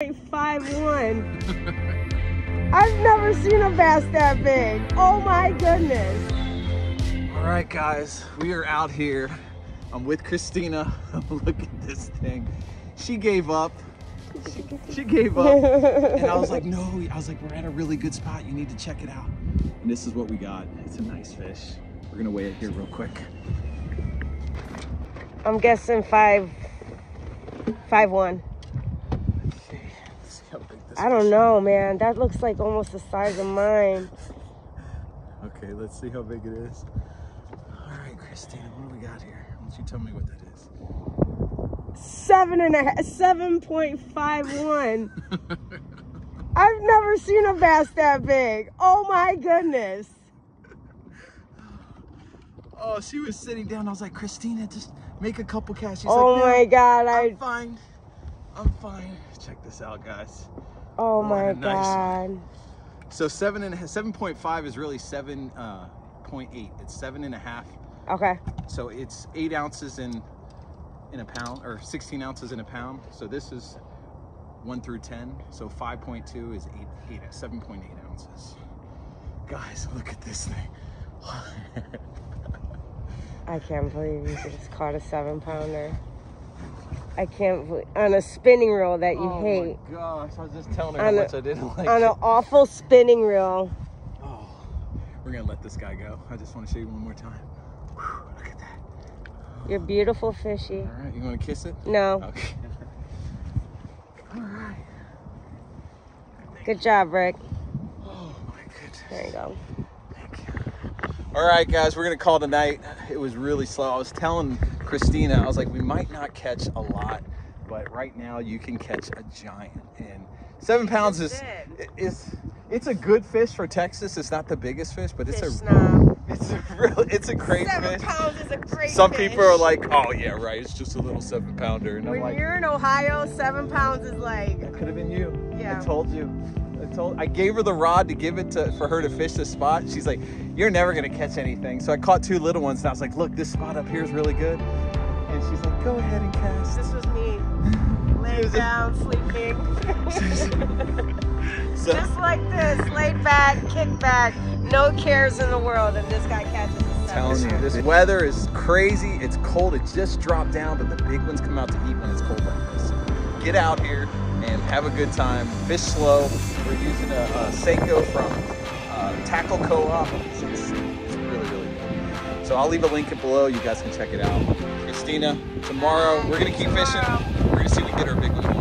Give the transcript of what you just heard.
1.51. I've never seen a bass that big. Oh my goodness. All right, guys, we are out here. I'm with Christina. Look at this thing. She gave up. She, she gave up. and I was like, no. I was like, we're at a really good spot. You need to check it out. And this is what we got. It's a nice fish. We're gonna weigh it here real quick. I'm guessing five, five one. Okay, let's see this I don't know, man. That looks like almost the size of mine. Okay, let's see how big it is. All right, Christina, what do we got here? Why don't you tell me what that is? Seven and a half, seven point five one. I've never seen a bass that big. Oh my goodness. Oh, she was sitting down. I was like, Christina, just make a couple casts. She's Oh like, "No, my god, I'm I fine. I'm fine. Check this out, guys. oh my nice god. So seven and seven point five is really seven uh, point eight. It's seven and a half. Okay. So it's eight ounces in in a pound, or sixteen ounces in a pound. So this is one through ten. So five point two is eight, eight, seven point eight ounces. Guys, look at this thing. I can't believe you just caught a seven pounder. I can't believe on a spinning reel that you oh hate. my gosh! I was just telling her On how a- much I didn't like. On it. an awful spinning reel. Oh, we're gonna let this guy go. I just want to show you one more time. Whew, look at that. You're beautiful fishy. All right, you want to kiss it? No. Okay. All right. Good job, Rick. Oh my goodness. There you go. All right, guys, we're gonna call tonight. It was really slow. I was telling Christina, I was like, we might not catch a lot, but right now you can catch a giant. And seven pounds is is it's a good fish for Texas. It's not the biggest fish, but it's Fish a snob. it's a real it's a great Seven fish. pounds is a great Some fish. people are like, oh yeah, right. It's just a little seven pounder, and I'm when like, you're in Ohio, seven pounds is like, that could have been you. Yeah. I told you. I told. I gave her the rod to give it to for her to fish this spot. She's like, "You're never gonna catch anything." So I caught two little ones, and I was like, "Look, this spot up here is really good." And she's like, "Go ahead and cast." this was me. Laying down, sleeping. So, Just like this, laid back, kick back, no cares in the world, and this guy catches telling you, this weather is crazy. It's cold. It just dropped down, but the big ones come out to eat when it's cold like this. Get out here and have a good time. Fish slow. We're using a, a Senko from uh, Tackle Co-op. It's, it's, it's really, really good. So I'll leave a link below. You guys can check it out. Christina, tomorrow we're gonna keep fishing. We're gonna see if we get our big one.